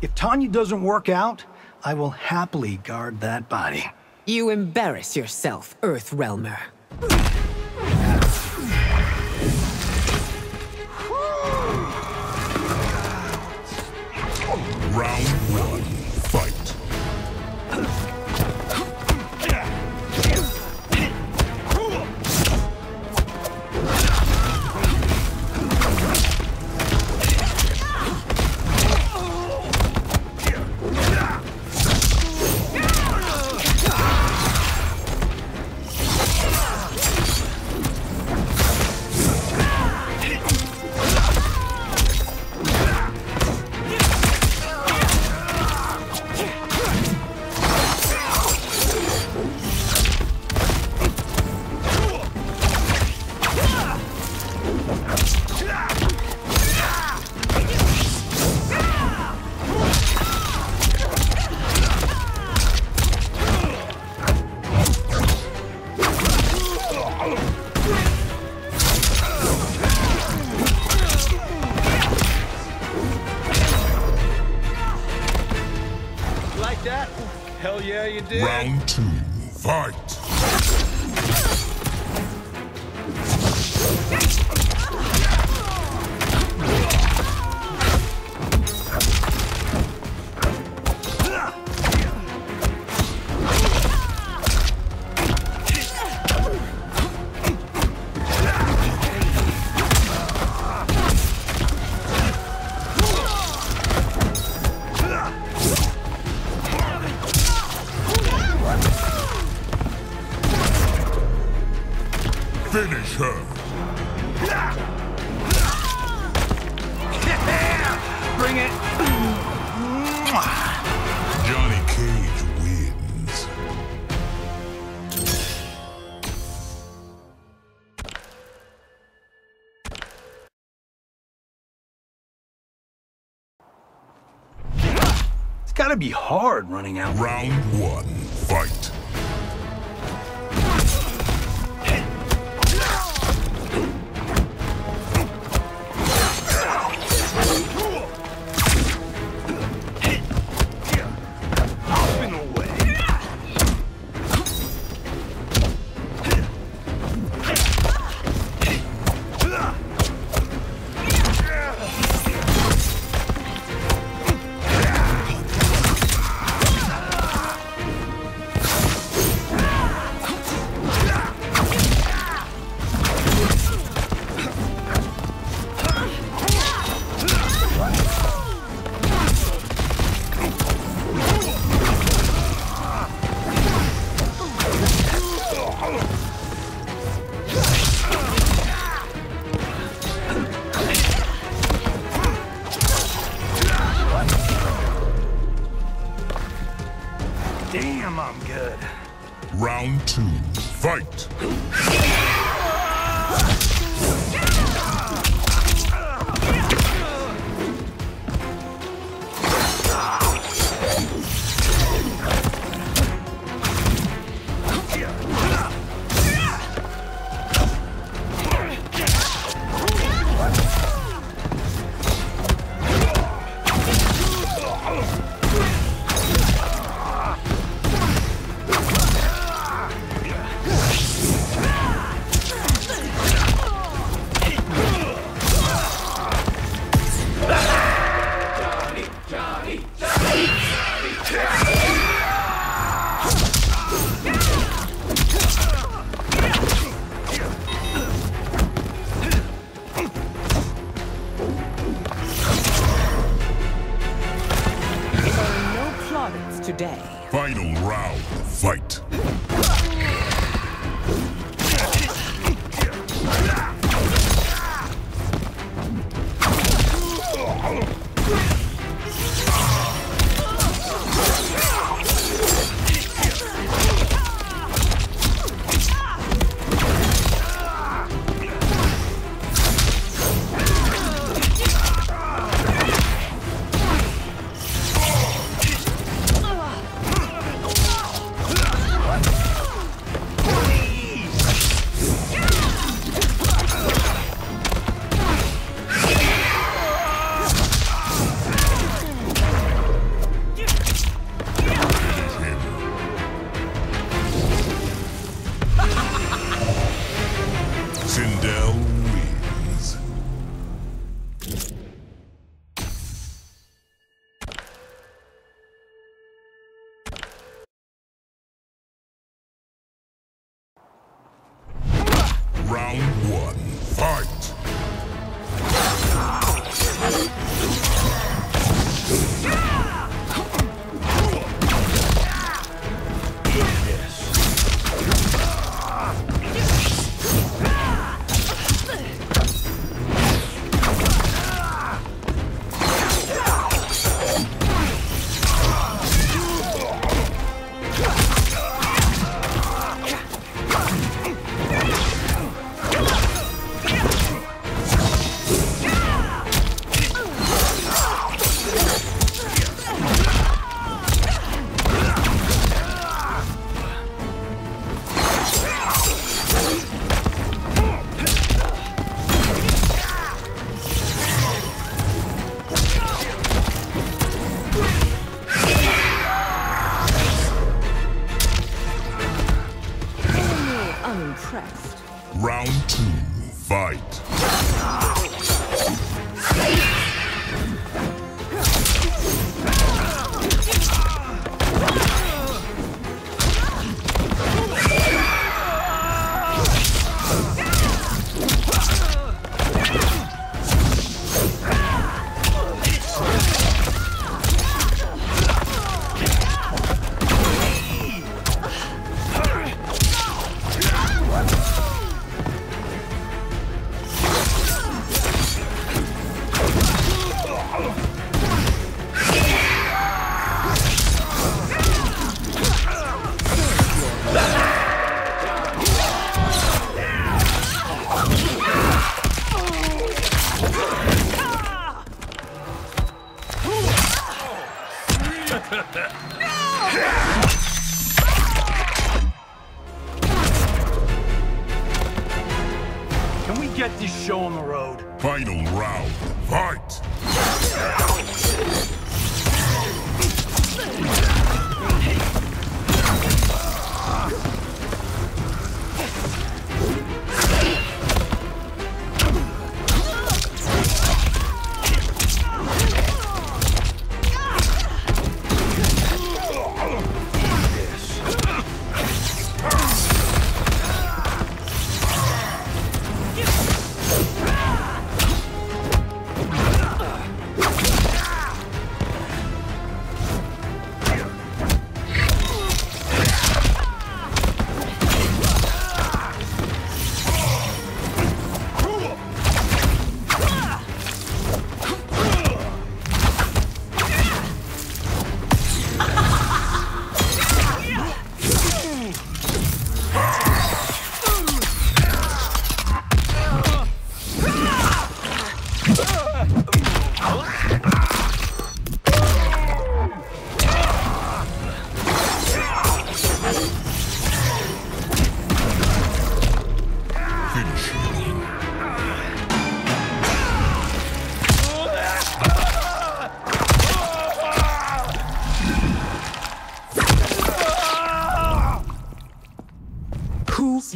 If Tanya doesn't work out, I will happily guard that body. You embarrass yourself, Earth Earthrealmer. Hell yeah, you did. Round two, fight. Finish her. Bring it! Johnny Cage wins. It's gotta be hard running out. Round one, fight. I'm good. Round two, fight.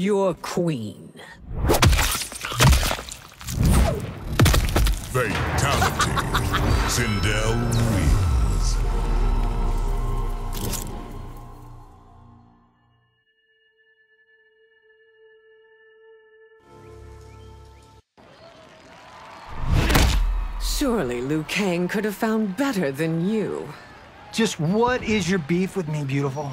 Your queen? Surely Liu Kang could have found better than you. Just what is your beef with me, beautiful?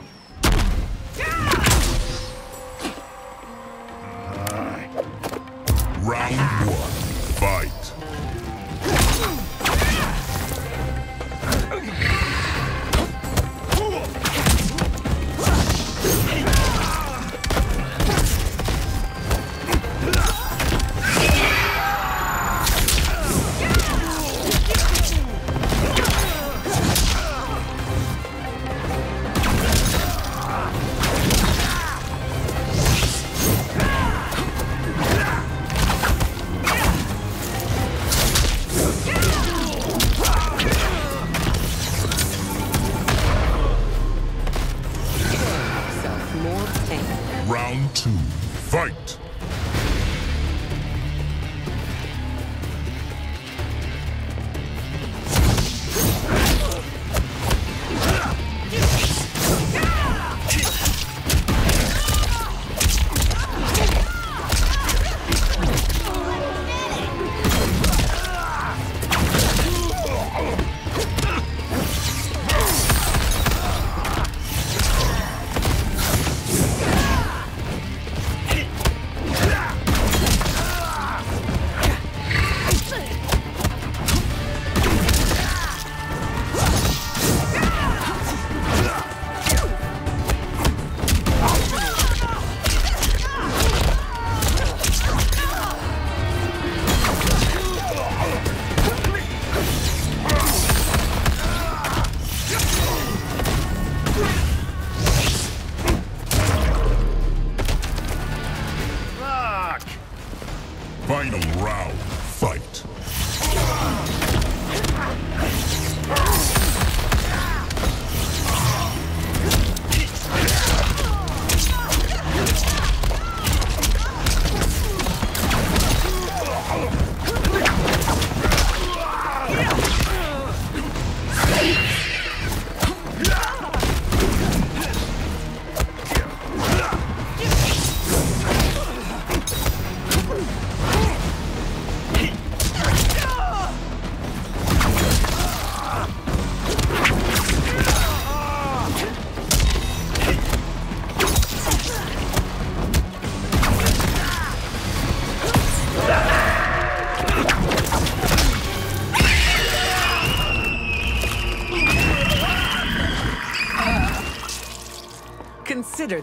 Final round,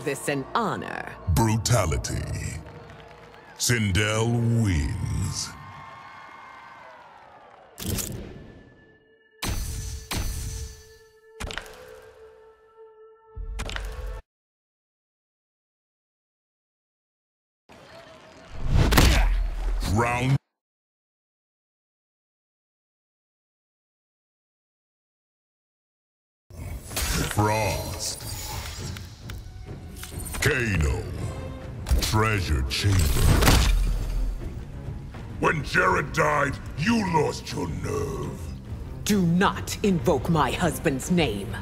this an honor. Brutality. Sindel wins. Round Treasure Chamber. When Jerrod died, you lost your nerve. Do not invoke my husband's name.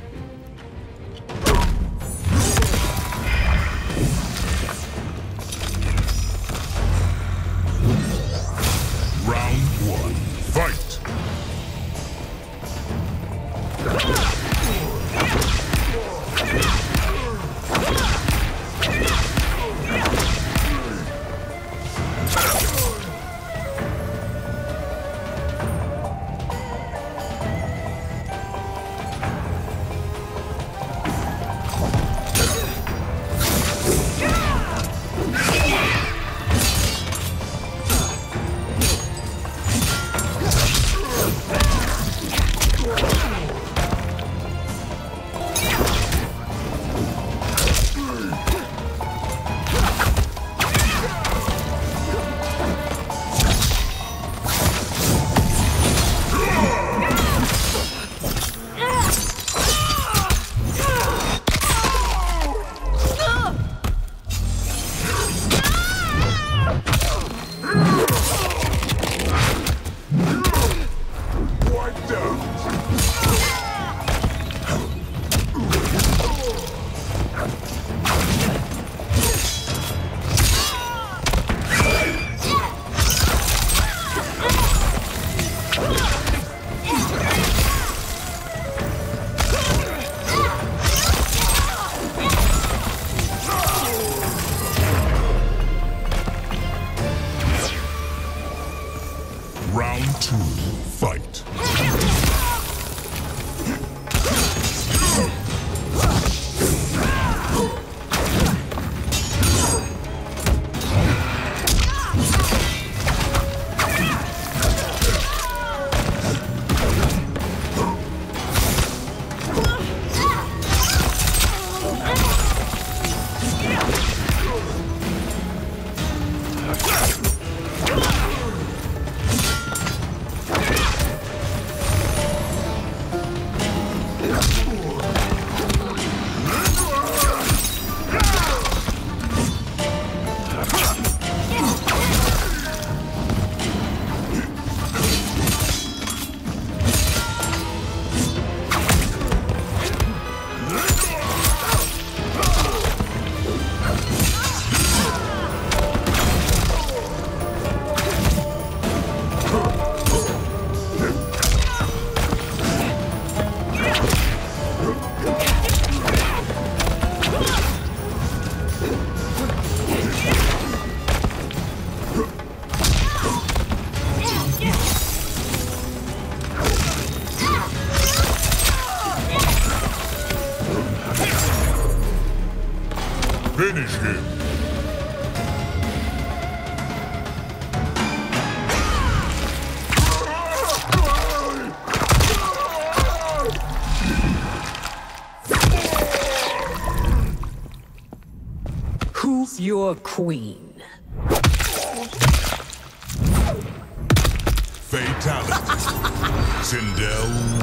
Two, fight. Finish him. Who's your queen? Fatality. Sindel